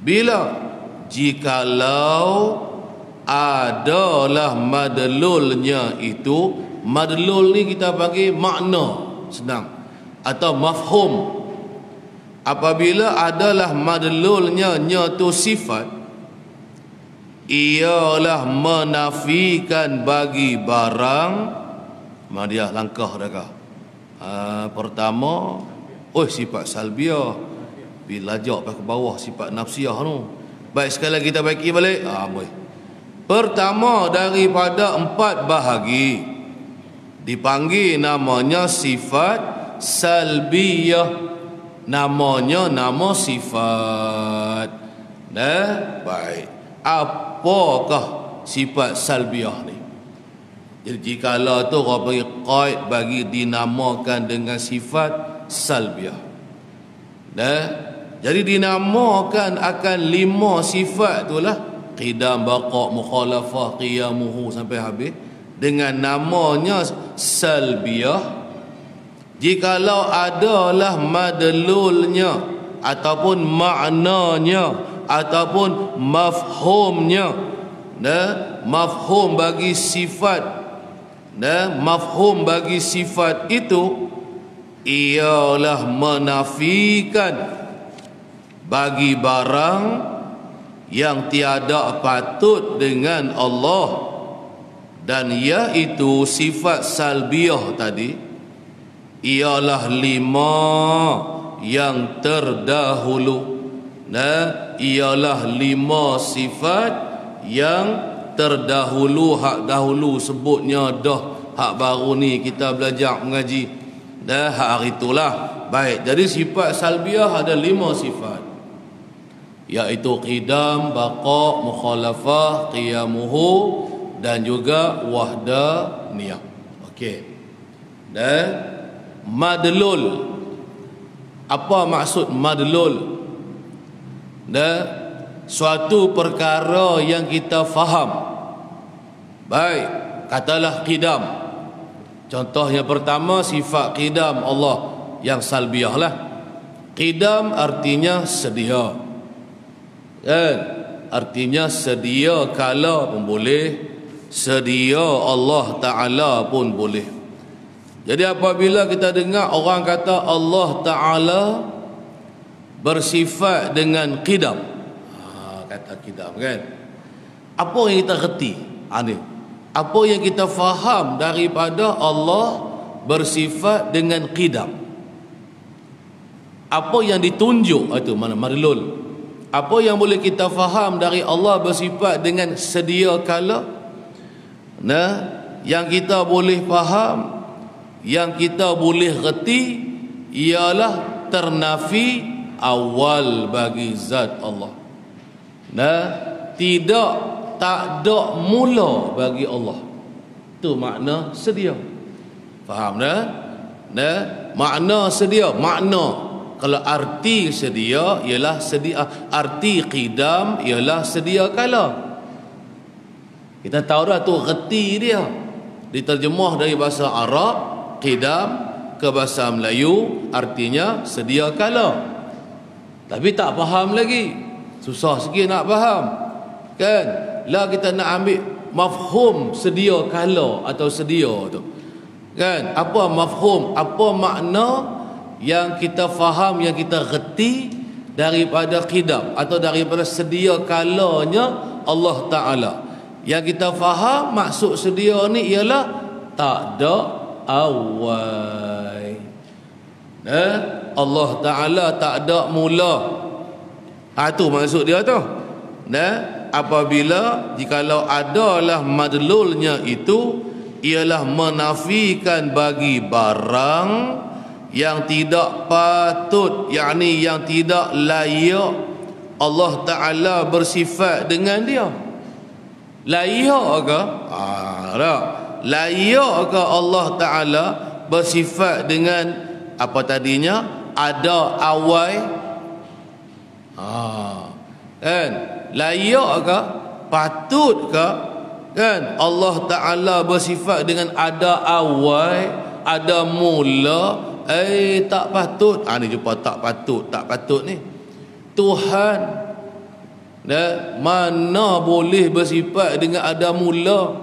bila jikalau adalah madlulnya itu madlul ni kita panggil makna senang atau mafhum. Apabila adalah madlulnya nya tu sifat ialah menafikan bagi barang dia langkah dah ha, pertama oh sifat salbiah. Bila jauh ke bawah sifat nafsiah tu baik sekali kita baiki balik. Ah boleh. Pertama daripada empat bahagi dipanggil namanya sifat salbiyah. Namanya nama sifat. Dah baik. Apakah sifat salbiah ni? Jadi jika tu orang bagi qaid bagi dinamakan dengan sifat salbiah dah jadi dinamakan akan lima sifat tu lah. Qidam baqa mukhalafah qiyamuhu sampai habis. Dengan namanya salbiah jikalau adalah madlulnya ataupun maknanya ataupun mafhumnya. Nah mafhum bagi sifat. Nah mafhum bagi sifat itu ialah menafikan bagi barang yang tiada patut dengan Allah. Dan iaitu sifat salbiah tadi ialah lima yang terdahulu. Nah ialah lima sifat yang terdahulu. Hak dahulu sebutnya dah. Hak baru ni kita belajar mengaji. Dah hak itulah. Baik jadi sifat salbiah ada lima sifat iaitu qidam baqa mukhalafah qiyamuhu dan juga wahda niyah okey. Dan madlul. Apa maksud madlul? Dan suatu perkara yang kita faham. Baik katalah qidam. Contoh yang pertama sifat qidam Allah yang salbiah lah qidam artinya sedia kan artinya sedia kala pun boleh sedia Allah Ta'ala pun boleh. Jadi apabila kita dengar orang kata Allah Ta'ala bersifat dengan qidam ha, kata qidam kan. Apa yang kita reti? Ha, ni. apa yang kita faham daripada Allah bersifat dengan qidam apa yang ditunjuk? Itu mana marlul apa yang boleh kita faham dari Allah bersifat dengan sedia kala nah yang kita boleh faham yang kita boleh reti ialah ternafi awal bagi zat Allah. Nah, tidak tak ada mula bagi Allah. Tu makna sedia. Faham dah? Nah, makna sedia, makna kalau arti sedia ialah sedia arti qidam ialah sedia kala. Kita tahu dah tu reti dia. Diterjemah dari bahasa Arab qidam ke bahasa Melayu artinya sedia kala. Tapi tak faham lagi. Susah sikit nak faham. Kan? Lah kita nak ambil mafhum sedia kala atau sedia tu. Kan? Apa mafhum? Apa makna yang kita faham, yang kita reti daripada qidam atau daripada sedia kalanya Allah Ta'ala. Yang kita faham maksud sedia ni ialah tak ada awal. Eh? Allah Ta'ala tak ada mula ha, Itu maksud dia tu eh? Apabila Jikalau adalah madlulnya itu Ialah menafikan bagi barang Yang tidak patut yakni yang tidak layak Allah Ta'ala bersifat dengan dia. Layak ke? Ha, layak ke Allah Ta'ala bersifat dengan apa tadinya? Ada awal. Ha kan? Layak ke patut ke kan? Allah taala bersifat dengan ada awal ada mula eh tak patut. Ha ni jumpa tak patut tak patut ni. Tuhan Nah, mana boleh bersifat dengan ada mula?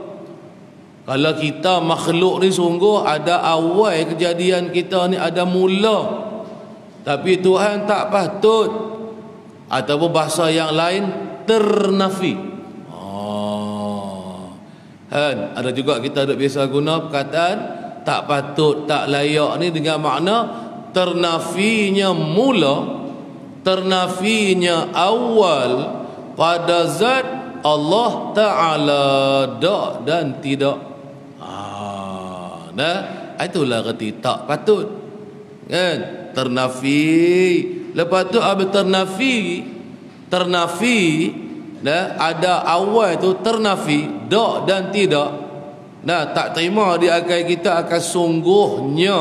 Kalau kita makhluk ni sungguh ada awal kejadian kita ni ada mula. Tapi Tuhan tak patut. Ataupun bahasa yang lain ternafi. Oh. kan ada juga kita ada biasa guna perkataan tak patut tak layak ni dengan makna ternafinya mula ternafinya awal pada zat Allah Ta'ala dak dan tidak. Ah, nah itulah reti tak patut. Kan? Ternafi. Lepas tu apa ternafi ternafi nah ada awal tu ternafi dak dan tidak nah tak terima di akal kita akan sungguhnya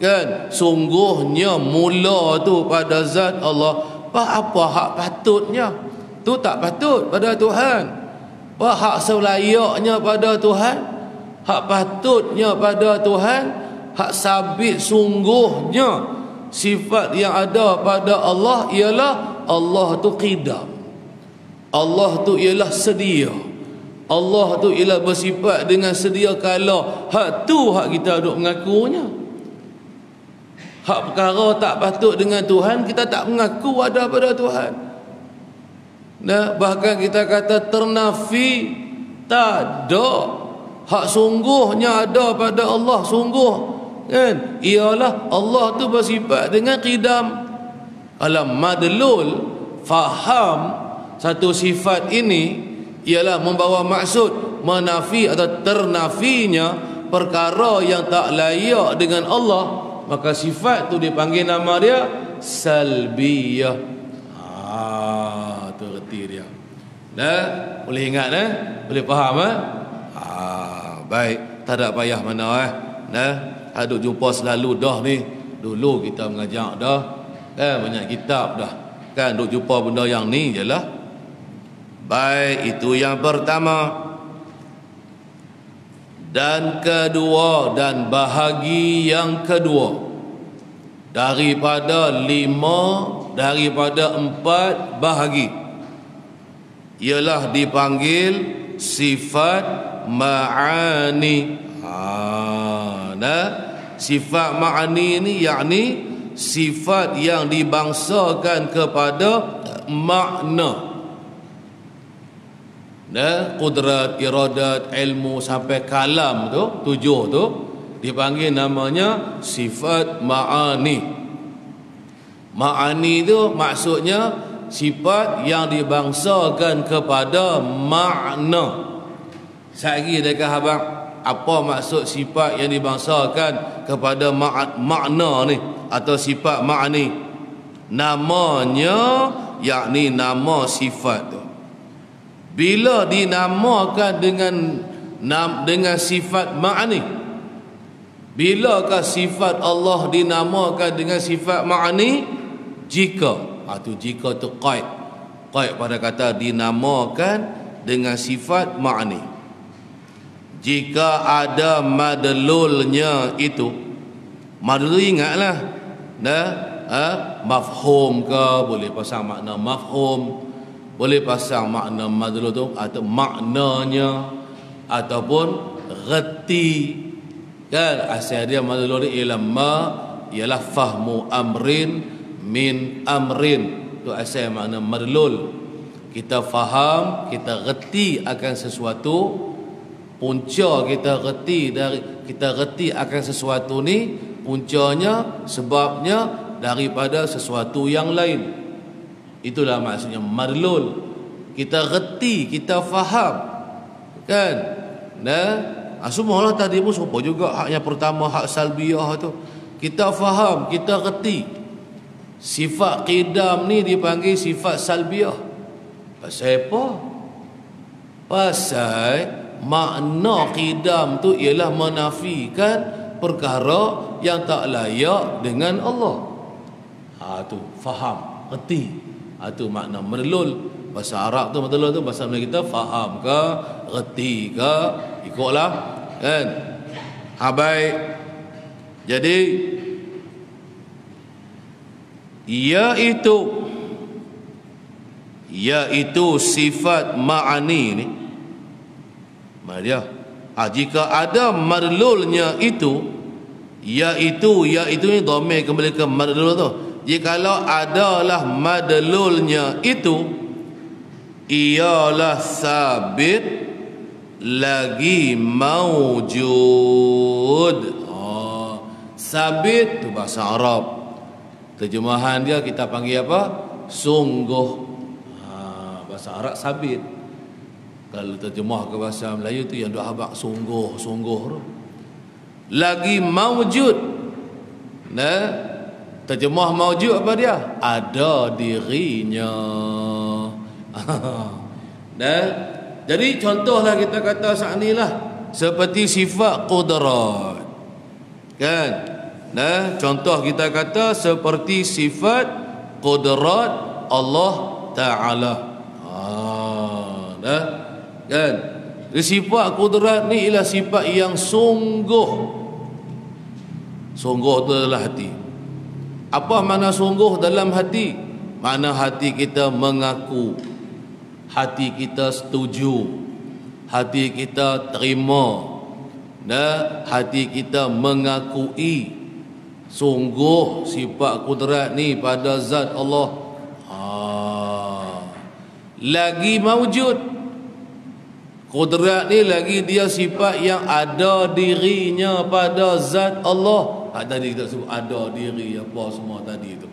kan? Sungguhnya mula tu pada zat Allah. Apa apa hak patutnya? Tu tak patut pada Tuhan. Apa hak selayaknya pada Tuhan. Hak patutnya pada Tuhan. Hak sabit sungguhnya sifat yang ada pada Allah ialah Allah tu qidam. Allah tu ialah sedia Allah tu ialah bersifat dengan sedia kala. Hak tu hak kita duk mengakunya. Hak perkara tak patut dengan Tuhan kita tak mengaku ada pada Tuhan. Nah, bahkan kita kata ternafi tak ada. Hak sungguhnya ada pada Allah sungguh kan? Ialah Allah tu bersifat dengan qidam. Alam madlul faham satu sifat ini ialah membawa maksud menafi atau ternafinya perkara yang tak layak dengan Allah maka sifat tu dipanggil nama dia salbiyah ah reti dia. Nah, boleh ingat eh? Boleh faham eh? Ah, baik, tak ada payah mana eh. Nah, ada jumpa selalu dah ni. Dulu kita mengajak dah. Kan banyak kitab dah. Kan duk jumpa benda yang ni jelah. Baik, itu yang pertama. Dan kedua dan bahagi yang kedua. Daripada lima daripada empat bahagi. Ialah dipanggil sifat ma'ani. Ha, nah. Sifat ma'ani ni yakni sifat yang dibangsakan kepada makna nah kudrat iradat ilmu sampai kalam tu tujuh tu dipanggil namanya sifat ma'ani. Ma'ani tu maksudnya sifat yang dibangsakan kepada makna. Lagi dekat abang apa maksud sifat yang dibangsakan kepada mak makna ni atau sifat makni namanya yakni nama sifat tu bila dinamakan dengan dengan sifat makni bilakah sifat Allah dinamakan dengan sifat makni jika. Atau ha, jika tu qaid qaid pada kata dinamakan dengan sifat ma'ni jika ada madlulnya itu madlul ingatlah. Dah ha? mafhum ke? Boleh pasang makna mafhum boleh pasang makna madlul tu atau maknanya ataupun reti kan? Asal dia madlul ni ialah ma ialah fahmu amrin min amrin. Tu asal makna marlul kita faham kita reti akan sesuatu. Punca kita reti dari kita reti akan sesuatu ni puncanya sebabnya daripada sesuatu yang lain itulah maksudnya marlul kita reti kita faham kan nah ha, semua lah tadi pun serupa juga hak yang pertama hak salbiah tu kita faham kita reti Sifat qidam ni dipanggil sifat salbiah. Pasal apa? Pasal makna qidam tu ialah menafikan perkara yang tak layak dengan Allah. Ha tu faham, reti. Ha tu makna merlul. Bahasa Arab tu betul tu bahasa Melayu kita faham ke, reti ke, ikutlah kan. Ha baik. Jadi yaitu yaitu sifat ma'ani ni Maria ha, jika ada marlulnya itu yaitu yaitu ni domir kembali ke marlul tu jikalau adalah madlulnya itu ialah sabit lagi maujud oh, sabit tu bahasa Arab. Terjemahan dia kita panggil apa? Sungguh. Ha, bahasa Arab sabit. Kalau terjemah ke bahasa Melayu tu yang doa habak sungguh sungguh lagi maujud nah Terjemah maujud apa dia? Ada dirinya. Dan jadi contohlah kita kata saat ni lah seperti sifat qudrat. Kan? Nah, contoh kita kata seperti sifat qudrat Allah Taala. Ah, dah. Kan? Sifat qudrat ni ialah sifat yang sungguh. Sungguh tu adalah hati. Apa makna sungguh dalam hati? Mana hati kita mengaku. Hati kita setuju. Hati kita terima. Dan hati kita mengakui. Sungguh sifat kudrat ni pada zat Allah. Ha. Lagi mawujud. Kudrat ni lagi dia sifat yang ada dirinya pada zat Allah Hak tadi kita sebut ada diri apa semua tadi tu.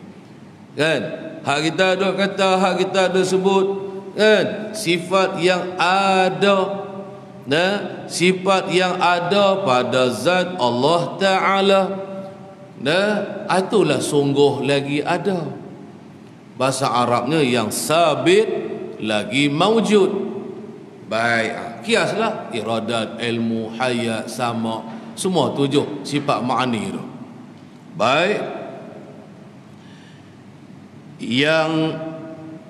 Kan? Hak kita ada kata, hak kita ada sebut kan? Sifat yang ada Nah, sifat yang ada pada zat Allah Taala. Nah, itulah sungguh lagi ada. Bahasa Arabnya yang sabit lagi maujud. Baik, kiaslah iradat ilmu hayat sama semua tujuh sifat ma'ani tu baik. Yang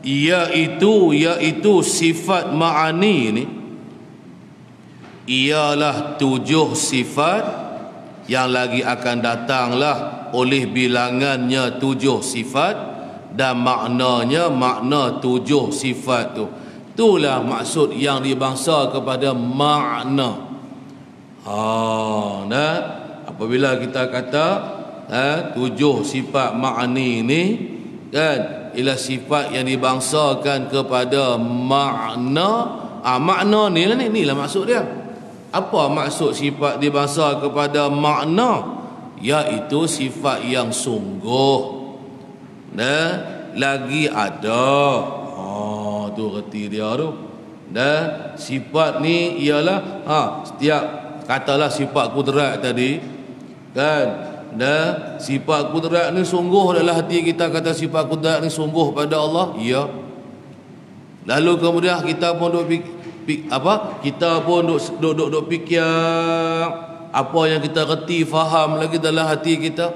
iaitu iaitu sifat ma'ani ini ialah tujuh sifat. Yang lagi akan datanglah oleh bilangannya tujuh sifat dan maknanya makna tujuh sifat tu. Itulah maksud yang dibangsa kepada makna. Ha nah apabila kita kata ha, tujuh sifat ma'ni ni kan? Ialah sifat yang dibangsakan kepada makna. Ha, makna ni lah ni inilah maksud dia. Apa maksud sifat dibangsa kepada makna? Iaitu sifat yang sungguh. Nah lagi ada. Ha tu reti dia tu. Dan sifat ni ialah ha setiap katalah sifat kudrat tadi kan dan sifat kudrat ni sungguh dalam hati kita kata sifat kudrat ni sungguh pada Allah. Ya. Lalu kemudian kita pun duk pik, pik, apa? Kita pun duk duk duk, duk fikir apa yang kita reti faham lagi dalam hati kita.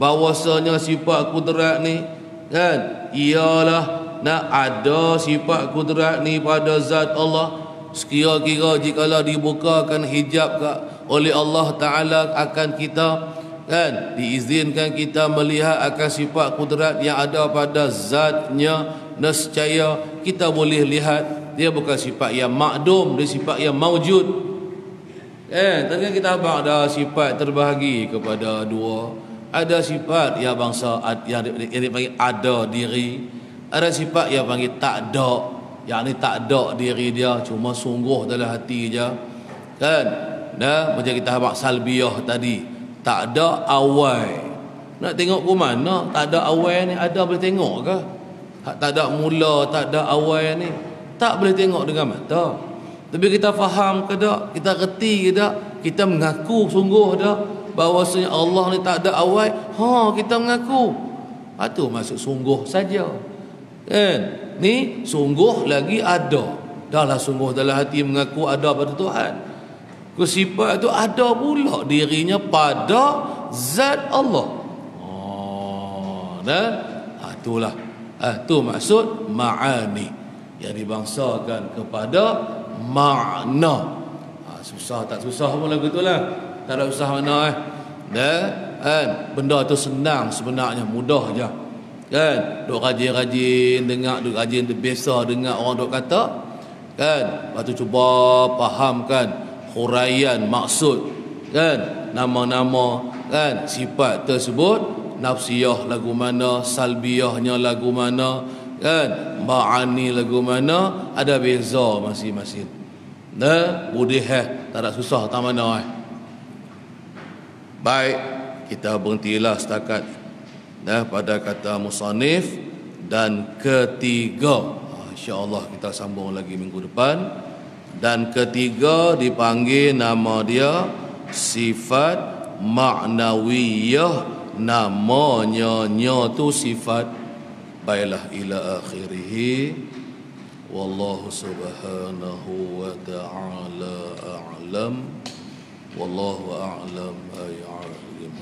Bahwasanya sifat kudrat ni kan? Ialah nak ada sifat kudrat ni pada zat Allah. Sekira-kira jikalau dibukakan hijab oleh Allah Taala akan kita kan? Diizinkan kita melihat akan sifat kudrat yang ada pada zatnya. Nescaya kita boleh lihat dia bukan sifat yang makdum dia sifat yang maujud. Kan tadi kan kita abang ada sifat terbahagi kepada dua. Ada sifat yang bangsa yang, dipanggil ada diri. Ada sifat yang panggil tak ada. Yang ni tak ada diri dia cuma sungguh dalam hati je. Kan? Nah macam kita habaq salbiyah tadi tak ada awal. Nak tengok ke mana tak ada awal ni? Ada boleh tengok ke? Tak ada mula tak ada awal ni? Tak boleh tengok dengan mata. Tapi kita faham ke tak? Kita reti ke tak? Kita mengaku sungguh dah bahawasanya Allah ni tak ada awal. Ha kita mengaku. Itu ha, maksud sungguh saja. Kan? Ni sungguh lagi ada. Dahlah sungguh dalam hati mengaku ada pada Tuhan Kesifat itu ada pula dirinya pada zat Allah. Oh, dan ha, itulah. Ha, itu maksud ma'ani yang dibangsakan kepada makna. Ha, susah tak susah pun lagu itulah. Tak ada susah mana eh. Dan kan benda tu senang sebenarnya mudah je. Kan duk rajin-rajin dengar duk rajin biasa dengar orang duk kata kan. Lepas tu cuba fahamkan huraian maksud kan? Nama-nama kan? Sifat tersebut nafsiyah lagu mana salbiyahnya lagu mana kan? Ma'ani lagu mana ada beza masing-masing. Nah budih eh? Tak ada susah tak mana eh? Baik kita berhentilah setakat dah pada kata musanif dan ketiga. Insyaallah kita sambung lagi minggu depan dan ketiga dipanggil nama dia sifat ma'nawiyah namanya nya tu sifat baiklah ila akhirih. Wallahu subhanahu wa ta'ala a'lam. Wallahu a'lam ay alim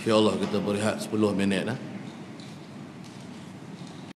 insyaallah kita berehat 10 minit dah